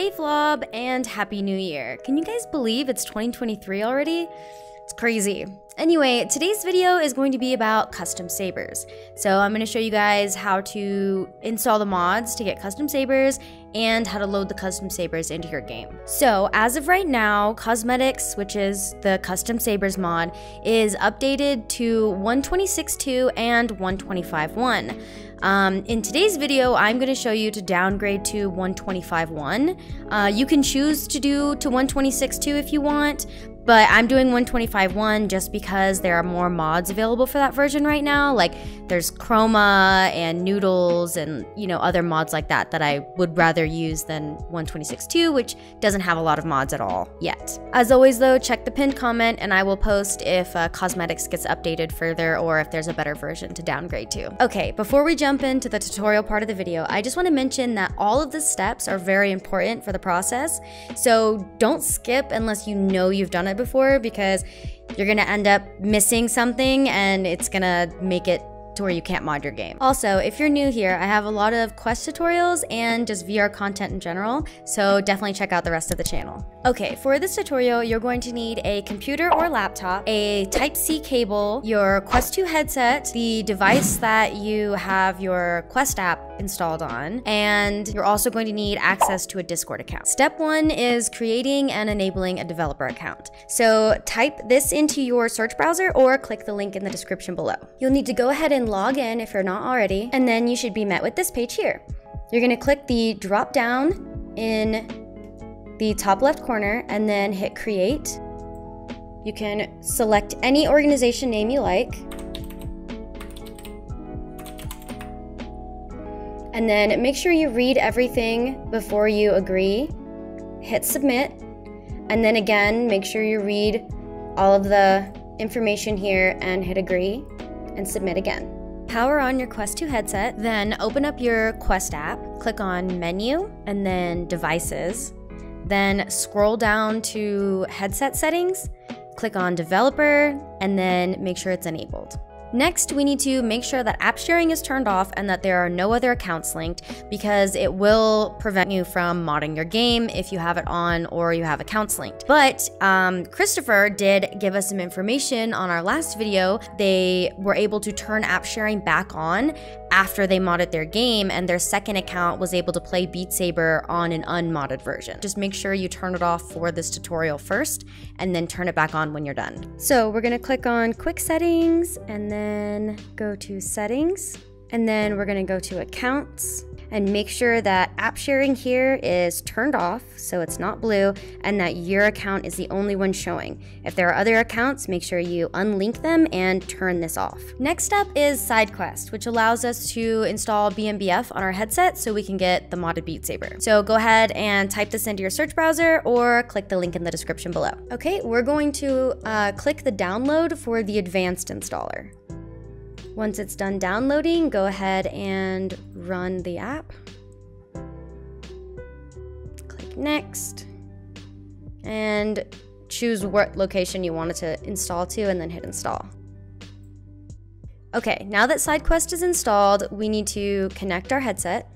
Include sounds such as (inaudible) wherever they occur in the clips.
Hey Vlob and Happy New Year. Can you guys believe it's 2023 already? It's crazy. Anyway, today's video is going to be about custom sabers. So I'm going to show you guys how to install the mods to get custom sabers and how to load the custom sabers into your game. So as of right now, Qosmetics, which is the custom sabers mod, is updated to 126.2 and 125.1. Um, in today's video, I'm going to show you to downgrade to 125.1. Uh, you can choose to do to 126.2 if you want, but I'm doing 125.1 just because there are more mods available for that version right now. Like there's Chroma and Noodles and you know other mods like that that I would rather use than 126.2, which doesn't have a lot of mods at all yet. As always though, check the pinned comment and I will post if uh, Qosmetics gets updated further or if there's a better version to downgrade to. Okay, before we jump into the tutorial part of the video, I just want to mention that all of the steps are very important for the process. So don't skip unless you know you've done it before because you're gonna end up missing something and it's gonna make it to where you can't mod your game. Also, if you're new here, I have a lot of quest tutorials and just VR content in general, so definitely check out the rest of the channel. Okay, for this tutorial, you're going to need a computer or laptop, a Type-C cable, your Quest 2 headset, the device that you have your Quest app installed on, and you're also going to need access to a Discord account. Step one is creating and enabling a developer account. So type this into your search browser or click the link in the description below. You'll need to go ahead and log in if you're not already, and then you should be met with this page here. You're gonna click the drop down in the top left corner and then hit create. You can select any organization name you like. And then make sure you read everything before you agree. Hit submit. And then again, make sure you read all of the information here and hit agree and submit again. Power on your Quest 2 headset, then open up your Quest app, click on Menu, and then Devices. Then scroll down to Headset Settings, click on Developer, and then make sure it's enabled. Next, we need to make sure that app sharing is turned off and that there are no other accounts linked because it will prevent you from modding your game if you have it on or you have accounts linked. But um, Christopher did give us some information on our last video. They were able to turn app sharing back on after they modded their game and their second account was able to play Beat Saber on an unmodded version. Just make sure you turn it off for this tutorial first and then turn it back on when you're done. So we're gonna click on quick settings and then go to settings and then we're gonna go to accounts and make sure that app sharing here is turned off so it's not blue and that your account is the only one showing. If there are other accounts, make sure you unlink them and turn this off. Next up is SideQuest, which allows us to install BMBF on our headset so we can get the modded Beat Saber. So go ahead and type this into your search browser or click the link in the description below. Okay, we're going to uh, click the download for the advanced installer. Once it's done downloading, go ahead and run the app. Click next and choose what location you want it to install to and then hit install. Okay, now that SideQuest is installed, we need to connect our headset.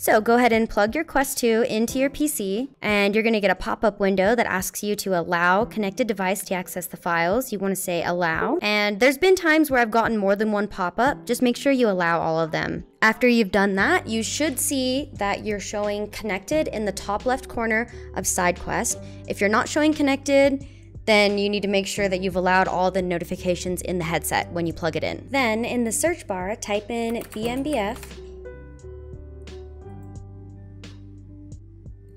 So go ahead and plug your Quest 2 into your PC, and you're gonna get a pop-up window that asks you to allow connected device to access the files. You wanna say allow, and there's been times where I've gotten more than one pop-up. Just make sure you allow all of them. After you've done that, you should see that you're showing connected in the top left corner of SideQuest. If you're not showing connected, then you need to make sure that you've allowed all the notifications in the headset when you plug it in. Then in the search bar, type in BMBF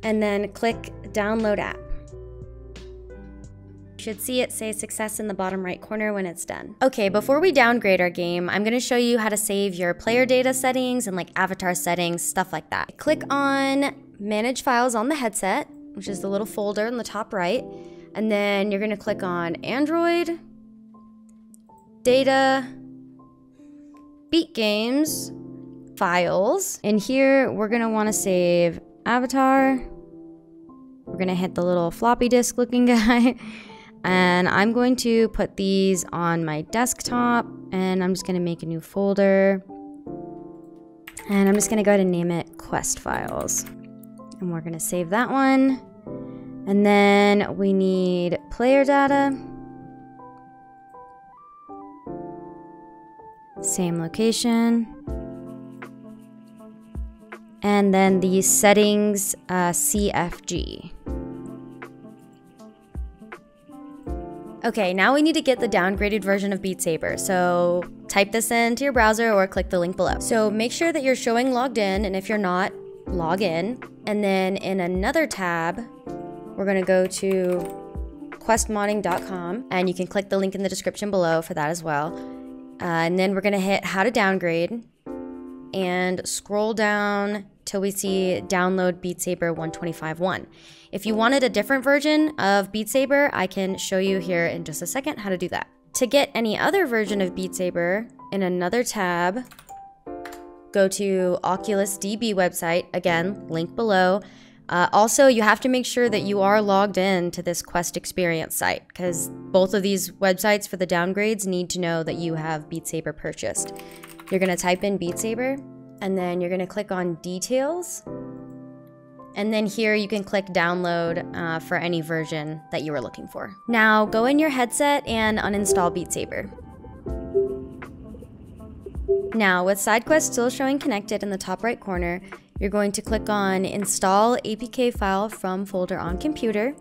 and then click Download App. You should see it say success in the bottom right corner when it's done. Okay, before we downgrade our game, I'm gonna show you how to save your player data settings and like avatar settings, stuff like that. Click on Manage Files on the headset, which is the little folder in the top right, and then you're gonna click on Android, Data, Beat Games, Files, and here we're gonna wanna save Avatar, we're gonna hit the little floppy disk looking (laughs) guy. and I'm going to put these on my desktop and I'm just gonna make a new folder. And I'm just gonna go ahead and name it Quest Files. And we're gonna save that one. And then we need player data. Same location. And then the settings uh, CFG. Okay, now we need to get the downgraded version of Beat Saber. So type this into your browser or click the link below. So make sure that you're showing logged in, and if you're not, log in. And then in another tab, we're gonna go to questmodding.com and you can click the link in the description below for that as well. Uh, and then we're gonna hit how to downgrade and scroll down till we see download Beat Saber 125.1. If you wanted a different version of Beat Saber, I can show you here in just a second how to do that. To get any other version of Beat Saber, in another tab, go to Oculus DB website, again, link below. Uh, also, you have to make sure that you are logged in to this Quest Experience site because both of these websites for the downgrades need to know that you have Beat Saber purchased. You're to type in Beat Saber and then you're to click on Details and then here you can click download uh, for any version that you were looking for. Now go in your headset and uninstall Beat Saber. Now with SideQuest still showing connected in the top right corner, you're going to click on install APK file from folder on computer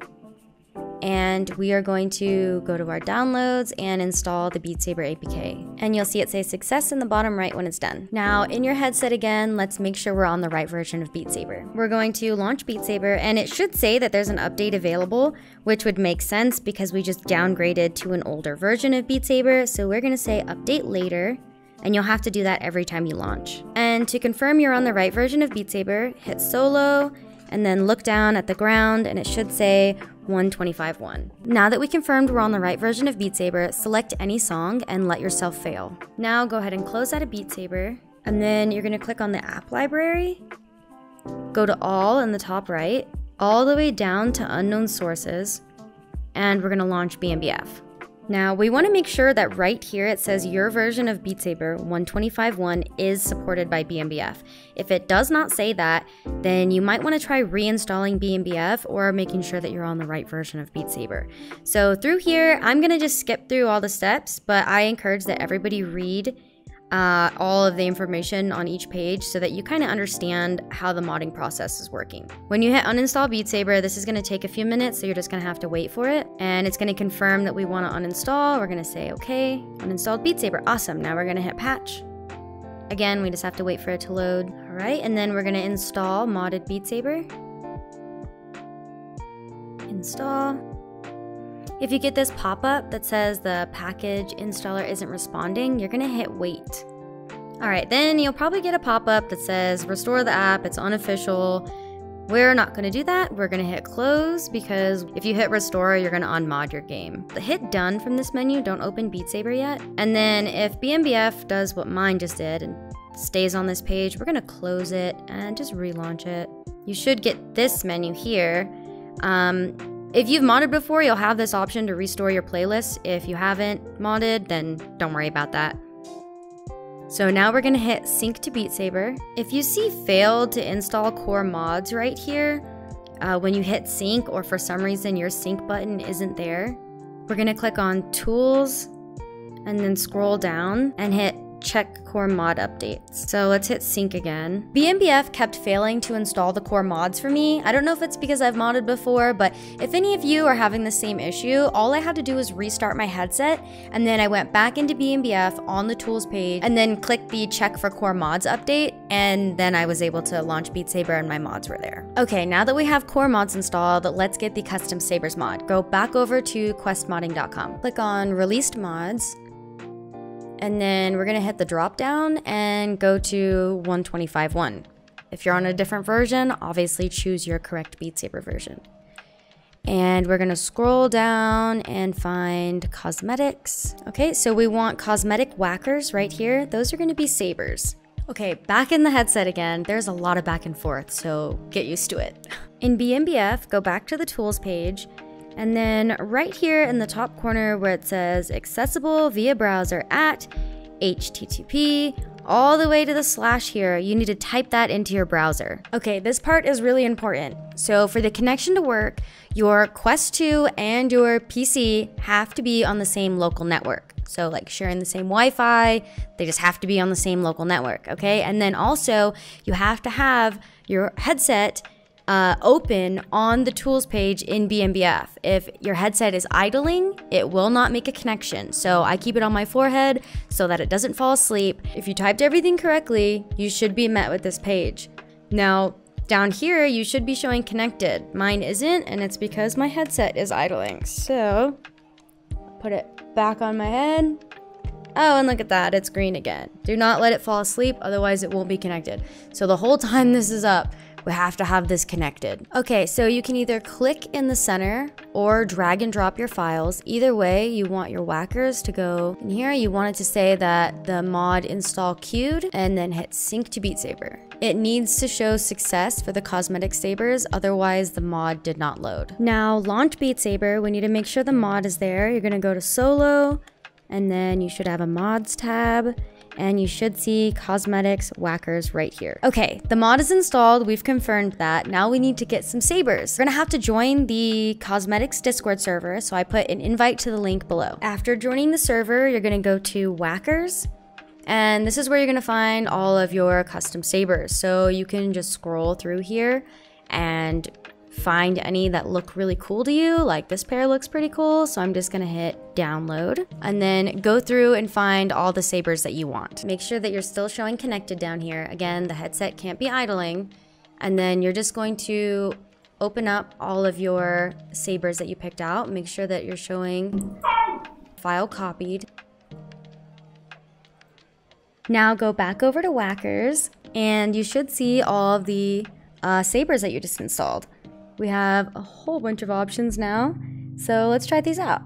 and we are going to go to our downloads and install the Beat Saber APK. And you'll see it say success in the bottom right when it's done. Now in your headset again, let's make sure we're on the right version of Beat Saber. We're going to launch Beat Saber and it should say that there's an update available, which would make sense because we just downgraded to an older version of Beat Saber. So we're gonna say update later and you'll have to do that every time you launch. And to confirm you're on the right version of Beat Saber, hit solo and then look down at the ground and it should say 125.1. Now that we confirmed we're on the right version of Beat Saber, select any song and let yourself fail. Now go ahead and close out of Beat Saber and then you're gonna click on the app library, go to all in the top right, all the way down to unknown sources, and we're gonna launch BMBF. Now, we want to make sure that right here it says your version of Beat Saber 125.1 is supported by BMBF. If it does not say that, then you might want to try reinstalling BMBF or making sure that you're on the right version of Beat Saber. So through here, I'm going to just skip through all the steps, but I encourage that everybody read uh, all of the information on each page so that you kind of understand how the modding process is working. When you hit uninstall Beat Saber, this is going to take a few minutes, so you're just going to have to wait for it. And it's going to confirm that we want to uninstall. We're going to say, okay, uninstalled Beat Saber. Awesome. Now we're going to hit patch. Again, we just have to wait for it to load. All right, and then we're going to install modded Beat Saber. Install. If you get this pop-up that says the package installer isn't responding, you're gonna hit wait. Alright, then you'll probably get a pop-up that says restore the app, it's unofficial. We're not gonna do that, we're gonna hit close because if you hit restore, you're gonna unmod your game. Hit done from this menu, don't open Beat Saber yet. And then if BMBF does what mine just did and stays on this page, we're gonna close it and just relaunch it. You should get this menu here. Um, if you've modded before, you'll have this option to restore your playlist. If you haven't modded, then don't worry about that. So now we're gonna hit sync to Beat Saber. If you see failed to install core mods right here, uh, when you hit sync or for some reason your sync button isn't there, we're gonna click on tools and then scroll down and hit check core mod updates. So let's hit sync again. BMBF kept failing to install the core mods for me. I don't know if it's because I've modded before, but if any of you are having the same issue, all I had to do was restart my headset, and then I went back into BMBF on the tools page, and then clicked the check for core mods update, and then I was able to launch Beat Saber and my mods were there. Okay, now that we have core mods installed, let's get the custom sabers mod. Go back over to questmodding.com. Click on released mods, and then we're gonna hit the drop down and go to 125.1. If you're on a different version, obviously choose your correct Beat Saber version. And we're gonna scroll down and find Qosmetics. Okay, so we want cosmetic whackers right here. Those are gonna be sabers. Okay, back in the headset again. There's a lot of back and forth, so get used to it. (laughs) In BMBF, go back to the tools page and then right here in the top corner where it says accessible via browser at http all the way to the slash here, you need to type that into your browser. Okay, this part is really important. So for the connection to work, your Quest 2 and your PC have to be on the same local network. So like sharing the same Wi-Fi, they just have to be on the same local network, okay? And then also you have to have your headset uh, open on the tools page in BMBF. If your headset is idling, it will not make a connection. So I keep it on my forehead so that it doesn't fall asleep. If you typed everything correctly, you should be met with this page. Now, down here, you should be showing connected. Mine isn't, and it's because my headset is idling. So, put it back on my head. Oh, and look at that, it's green again. Do not let it fall asleep, otherwise it won't be connected. So the whole time this is up, we have to have this connected. Okay, so you can either click in the center or drag and drop your files. Either way, you want your whackers to go in here. You want it to say that the mod install queued and then hit sync to Beat Saber. It needs to show success for the cosmetic sabers, otherwise the mod did not load. Now launch Beat Saber, we need to make sure the mod is there. You're gonna go to solo, and then you should have a mods tab and you should see Qosmetics whackers right here. Okay, the mod is installed. We've confirmed that. Now we need to get some sabers. We're gonna have to join the Qosmetics Discord server. So I put an invite to the link below. After joining the server, you're gonna go to whackers and this is where you're gonna find all of your custom sabers. So you can just scroll through here and find any that look really cool to you. Like this pair looks pretty cool, so I'm just gonna hit download and then go through and find all the sabers that you want. Make sure that you're still showing connected down here. Again, the headset can't be idling. And then you're just going to open up all of your sabers that you picked out. Make sure that you're showing file copied. Now go back over to Whackers and you should see all the uh, sabers that you just installed. We have a whole bunch of options now, so let's try these out.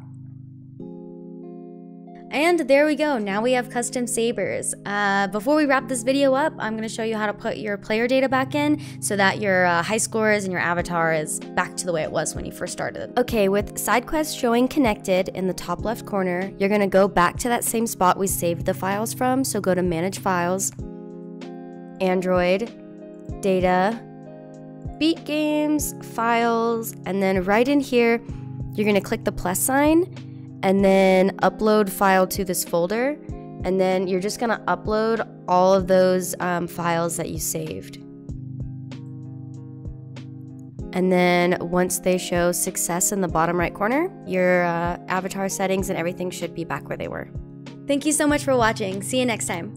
And there we go, now we have custom sabers. Uh, before we wrap this video up, I'm gonna show you how to put your player data back in so that your uh, high scores and your avatar is back to the way it was when you first started. Okay, with SideQuest showing connected in the top left corner, you're gonna go back to that same spot we saved the files from. So go to manage files, Android, data, beat games, files, and then right in here, you're gonna click the plus sign and then upload file to this folder. And then you're just gonna upload all of those um, files that you saved. And then once they show success in the bottom right corner, your uh, avatar settings and everything should be back where they were. Thank you so much for watching. See you next time.